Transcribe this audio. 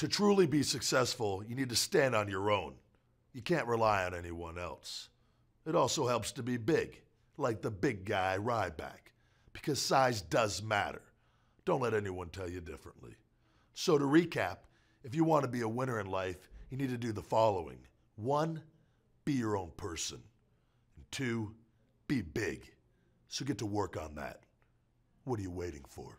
To truly be successful, you need to stand on your own. You can't rely on anyone else. It also helps to be big, like the big guy Ryback, because size does matter. Don't let anyone tell you differently. So, to recap, if you want to be a winner in life, you need to do the following one, be your own person, and two, be big. So, get to work on that. What are you waiting for?